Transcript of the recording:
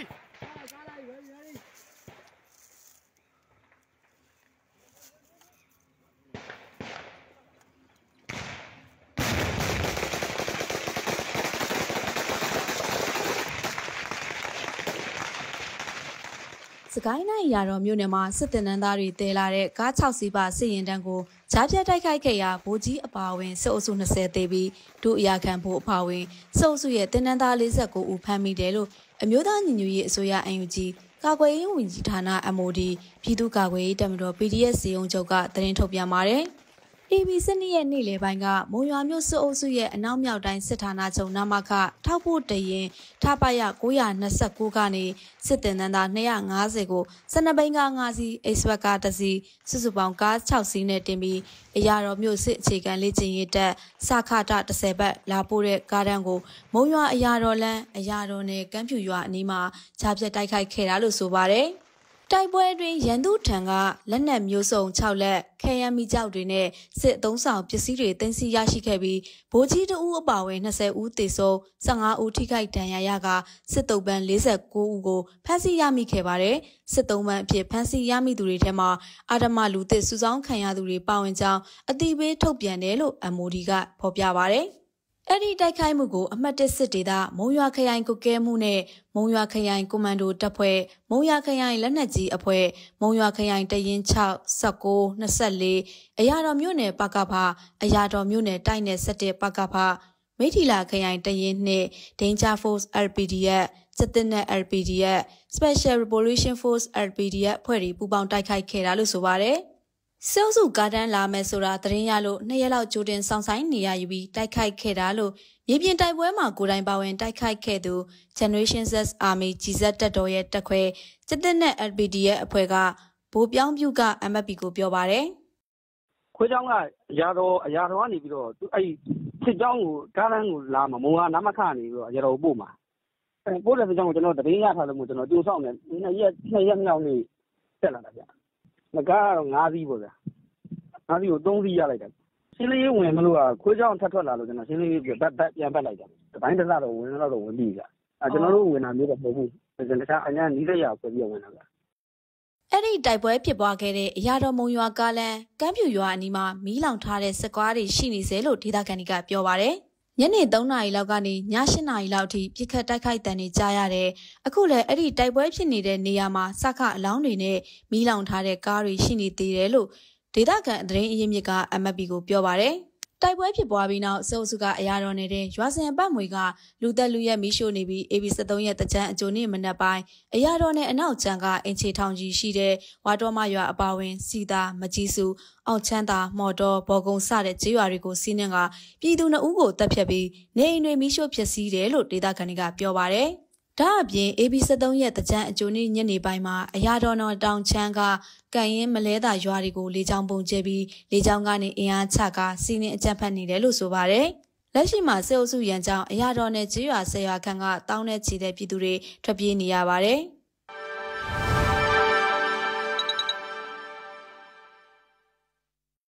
လာ စကိုင်းနိုင်ရာတော်မြို့နယ်မှာစစ်တပ်နန်းသားတွေတဲလာတဲ့ကား6စီးပါစစ်ရင်တန်းကိုဂျားပြတ်တိုက်ခိုက်ခဲ့ရာဗိုလ်ကြီးအပါအဝင်စစ်အုပ်စု20တေးပြီးဒုအရာခံဖို့အပါအဝင်စစ်အုပ်စုရဲ့တင်းနန်းသား49ဦးဖမ်းမိတယ်လို့အမျိုးသားညီညွတ်ရေးအစိုးရ UNG ကာကွယ်ရေးဝန်ကြီးဌာန MOD ပြည်သူ့ကာကွယ်ရေးတပ်မတော် PDF စီယုံချုပ်ကသတင်းထုတ်ပြန်ပါတယ်။ AB စနစ်ရဲ့နေ့လယ်ပိုင်းကမုံရွာမြို့စစ်အုပ်စုရဲ့အနောက်မြောက်တိုင်းစစ်ဌာနချုပ်နမခထောက်ဖို့တရင်ထပရ929ကနေစစ်တင်တန်းသား250ကို12ဘိန်းကား5စီး Express ကားတစ်စီးစုစုပေါင်းကား6စီးနဲ့တင်ပြီးအရာတော်မြို့စစ်အခြေခံလေ့ကျင့်ရေးတပ်စခတာ30ဘက်လာပို့တဲ့ကားတန်းကိုမုံရွာအရာတော်လန်းအရာတော်နယ်ကမ်းဖြူရွာအနီးမှာခြားပြက်တိုက်ခိုက်ခဲ့တာလို့ဆိုပါတယ်။ တိုက်ပွဲအတွင်းရန်သူထံကလက်နက်မျိုးစုံ6လက်ခဲယမ်းမိကြောက်တွေနဲ့စစ်အုံဆောင်ပစ္စည်းတွေတင်စီရရှိခဲ့ပြီးဗိုလ်ကြီးတဦးအပါအဝင်20ဦးသေဆုံး15ဦးထိခိုက်ဒဏ်ရာရကစစ်တုပ်ပန်း49ဦးကိုဖမ်းဆီးရမိခဲ့ပါတယ်စစ်တုံးပန်းအဖြစ်ဖမ်းဆီးရမိသူတွေထဲမှာအာဓမလူသစ်စုဆောင်းခံရသူတွေပါဝင်ကြောင်းအတိပေးထုတ်ပြန်တယ်လို့ MOD ကဖော်ပြပါတယ် အဲ့ဒီတိုက်ခိုက်မှုကိုအမှတ်၁စစ်ဒေသမုံရွာခရိုင်ကုကဲမှုနဲ့မုံရွာခရိုင်ကွန်မန်ဒိုတပ်ဖွဲ့မုံရွာခရိုင်လက်နက်ကြီးအဖွဲ့မုံရွာခရိုင်တရင်6 19 24အရာတော်မြို့နယ်ပကဖအရာတော်မြို့နယ်တိုက်နယ်17ပကဖမိထီလာခရိုင်တရင်နှင့် Danger Force RPDF စစ်တပ်နဲ့ RPDF Special Revolution Force RPDF ဖွဲ့တွေပူးပေါင်းတိုက်ခိုက်ခဲ့တာလို့ဆိုပါတယ် စေအုပ်စုကားတန်းလာမယ်ဆိုတာသတင်းရလို့နှစ်ရက်လောက်ကြိုတင်ဆောင်ဆိုင်နေရယူပြီးတိုက်ခိုက်ခဲ့တာလို့မြေပြင်တိုက်ပွဲမှာကိုယ်တိုင်ပါဝင်တိုက်ခိုက်ခဲ့သူ Generation Z Army ကြီးစက်တပ်တော်ရဲ့တပ်ခွဲစစ်တပ်နဲ့ LPD ရဲ့အဖွဲ့ကဗိုလ်ပြောင်းပြုက MFP ကိုပြောပါတယ်။ခွေးချောင်းကအရာတော်အရာတော်ကနေပြီးတော့သူအဲ့စစ်ကြောင်းကိုကားလမ်းကိုလာမှာမုံကနမခကနေပြီးတော့အရာတော်ကိုပို့မှာအဲပို့တဲ့စစ်ကြောင်းကိုကျွန်တော်တရင်ရထားလို့မို့ကျွန်တော်ကြိုဆောင်တယ်နှစ်ရက်နှစ်ရက်မြောက်နေ့တက်လာတာဗျ ငကားကတော့၅စီးပေါ့ဗျာ၅စီးကို၃စီးရလိုက်တယ်ရှင်းလေးဝင်မလို့ကခွေးချောင်းထပ်ထွက်လာလို့ကျွန်တော်ရှင်းလေးဘတ်ဘတ်ပြန်ပတ်လိုက်တယ်တပိုင်းတစ်စတော့ဝင်တော့ဝင်ပြီဗျအဲကျွန်တော်တို့ဝင်တာမျိုးတော့မဟုတ်ဘူးကျွန်တော်တခြားအညာနီးတဲ့ရာဆွဲပြီးဝင်တာဗျအဲ့ဒီတိုက်ပွဲဖြစ်ပွားခဲ့တဲ့အရာတော်မုံရွာကားလန်ကမ်းပြူရွာအနီးမှာမီးလောင်ထားတဲ့စကွားတွေရှိနေစေလို့ဒေသခံတွေကပြောပါတယ်။ ညနေ3နာရီလောက်ကနေည8နာရီလောက်ထိပြစ်ခတ်တိုက်ခိုက်တန်တွေကြားရတယ်။အခုလည်းအဲ့ဒီတိုက်ပွဲဖြစ်နေတဲ့နေရာမှာစခအလောင်းတွေနဲ့မီးလောင်ထားတဲ့ကားတွေရှိနေသေးတယ်လို့ဒေသခံသတင်းအရင်းမြစ်က MFP ကိုပြောပါတယ်။ တိုက်ပွဲဖြစ်ပွားပြီးနောက်စေအုပ်စုကအရာတော်နေတဲ့ရွာစင်အပတ်မွေကလူသက်လူရက်မီးရှို့နေပြီး AB73 ရဲ့တကြမ်းအကျိုးနေ့မနက်ပိုင်းအရာတော်နဲ့အနောက်ကျန်ကအင်ချေထောင်ကြီးရှိတဲ့ဝါတော်မရွာအပါဝင်စီတာမကြီးစုအောင်ချမ်းသာမော်တော်ဘော်ကုံစတဲ့ကျေးရွာတွေကိုစီးနှင်ကပြည်သူနှုတ်ကိုတပ်ဖြတ်ပြီးနေအိမ်တွေမီးရှို့ဖျက်ဆီးတယ်လို့ဒေသခံတွေကပြောပါတယ်။ ဒါအပြင် AB73 ရဲ့တကြံအကျိုးနေ့ညနေပိုင်းမှာအရာတော်တော်တောင်ချမ်းကကန်ရင်မလဲတာရွာတွေကိုလေကြောင်းပုံကျဲပြီးလေကြောင်းကနေအင်အားချကစီးနှင်းအကြံဖတ်နေတယ်လို့ဆိုပါတယ်။လက်ရှိမှာစေအုပ်စုရန်ကြောင့်အရာတော်နဲ့ကျေးရွာဆယ်ရွာခန့်ကတောင်းနဲ့ချီတဲ့ပြည်သူတွေထွက်ပြေးနေရပါတယ်။